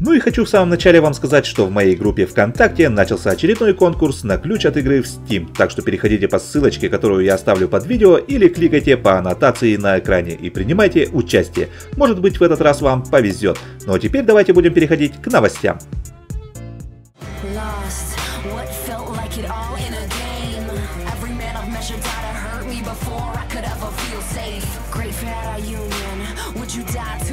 Ну и хочу в самом начале вам сказать, что в моей группе ВКонтакте начался очередной конкурс на ключ от игры в Steam, так что переходите по ссылочке, которую я оставлю под видео, или кликайте по аннотации на экране и принимайте участие. Может быть в этот раз вам повезет. Ну а теперь давайте будем переходить к новостям. Great for our union. Would you die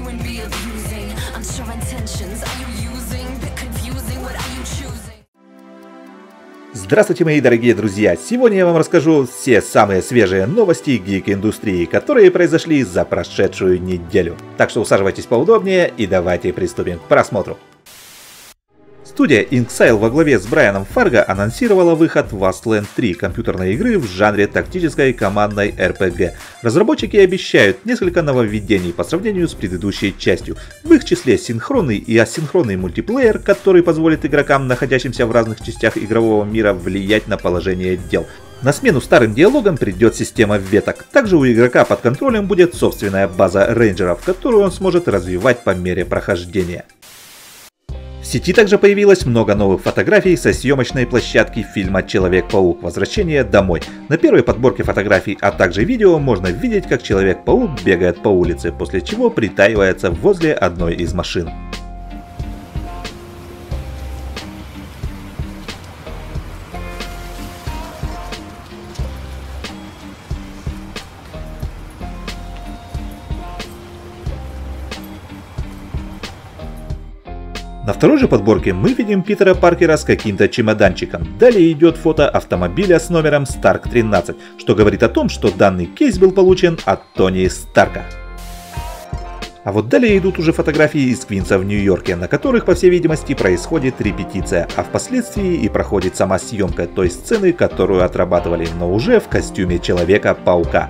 Здравствуйте, мои дорогие друзья! Сегодня я вам расскажу все самые свежие новости гик-индустрии, которые произошли за прошедшую неделю. Так что усаживайтесь поудобнее и давайте приступим к просмотру. Студия Inxile во главе с Брайаном Фарго анонсировала выход Wasteland 3 компьютерной игры в жанре тактической командной RPG. Разработчики обещают несколько нововведений по сравнению с предыдущей частью, в их числе синхронный и асинхронный мультиплеер, который позволит игрокам, находящимся в разных частях игрового мира, влиять на положение дел. На смену старым диалогам придет система веток. Также у игрока под контролем будет собственная база рейнджеров, которую он сможет развивать по мере прохождения. Сети также появилось много новых фотографий со съемочной площадки фильма «Человек-паук. Возвращение домой». На первой подборке фотографий, а также видео можно видеть, как Человек-паук бегает по улице, после чего притаивается возле одной из машин. На второй же подборке мы видим Питера Паркера с каким-то чемоданчиком. Далее идет фото автомобиля с номером Stark 13, что говорит о том, что данный кейс был получен от Тони Старка. А вот далее идут уже фотографии из Квинса в Нью-Йорке, на которых, по всей видимости, происходит репетиция, а впоследствии и проходит сама съемка той сцены, которую отрабатывали, но уже в костюме Человека-паука.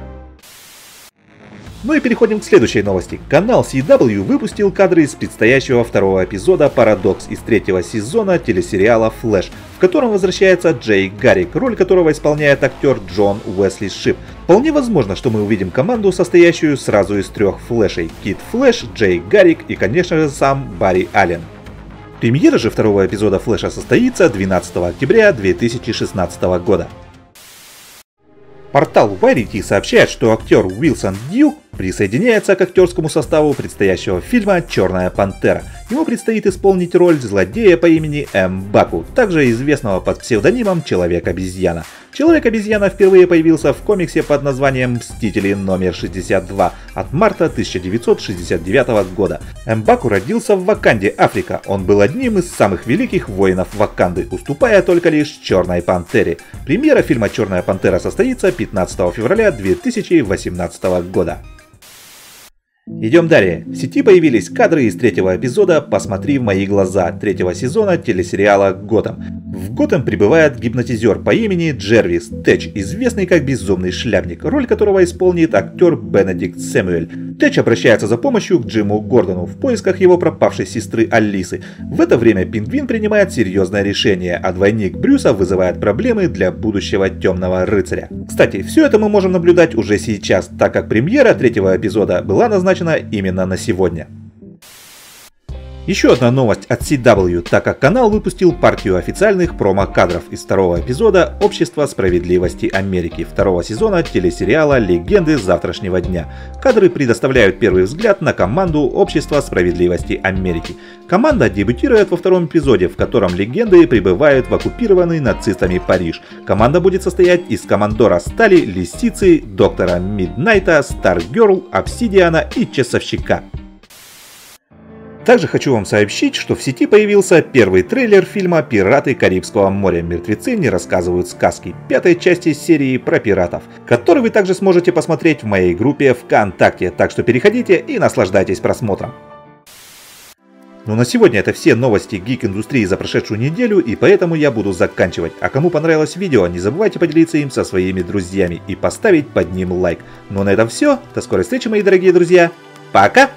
Ну и переходим к следующей новости. Канал CW выпустил кадры из предстоящего второго эпизода «Парадокс» из третьего сезона телесериала «Флэш», в котором возвращается Джей Гаррик, роль которого исполняет актер Джон Уэсли Шип. Вполне возможно, что мы увидим команду, состоящую сразу из трех Флэшей. Кит Флэш, Джей Гаррик и, конечно же, сам Барри Аллен. Премьера же второго эпизода Флэша состоится 12 октября 2016 года. Портал Variety сообщает, что актер Уилсон Дьюк присоединяется к актерскому составу предстоящего фильма «Черная пантера». Ему предстоит исполнить роль злодея по имени М. Баку, также известного под псевдонимом Человек-обезьяна. Человек-обезьяна впервые появился в комиксе под названием «Мстители номер 62» от марта 1969 года. М. Баку родился в Ваканде, Африка. Он был одним из самых великих воинов Ваканды, уступая только лишь Черной Пантере. Премьера фильма «Черная пантера» состоится 15 февраля 2018 года. Идем далее. В сети появились кадры из третьего эпизода «Посмотри в мои глаза» третьего сезона телесериала «Готэм». В Готэм прибывает гипнотизер по имени Джервис Тэч, известный как безумный шляпник, роль которого исполнит актер Бенедикт Сэмюэль. Тэч обращается за помощью к Джиму Гордону в поисках его пропавшей сестры Алисы. В это время Пингвин принимает серьезное решение, а двойник Брюса вызывает проблемы для будущего Темного Рыцаря. Кстати, все это мы можем наблюдать уже сейчас, так как премьера третьего эпизода была назначена именно на сегодня. Еще одна новость от CW, так как канал выпустил партию официальных промо-кадров из второго эпизода Общества справедливости Америки второго сезона телесериала «Легенды завтрашнего дня». Кадры предоставляют первый взгляд на команду Общества справедливости Америки. Команда дебютирует во втором эпизоде, в котором легенды прибывают в оккупированный нацистами Париж. Команда будет состоять из командора Стали, Лисицы, Доктора Миднайта, Старгерл, Обсидиана и Часовщика. Также хочу вам сообщить, что в сети появился первый трейлер фильма «Пираты Карибского моря. Мертвецы не рассказывают сказки» пятой части серии про пиратов, который вы также сможете посмотреть в моей группе ВКонтакте, так что переходите и наслаждайтесь просмотром. Ну на сегодня это все новости гик-индустрии за прошедшую неделю, и поэтому я буду заканчивать. А кому понравилось видео, не забывайте поделиться им со своими друзьями и поставить под ним лайк. Ну на этом все, до скорой встречи, мои дорогие друзья. Пока!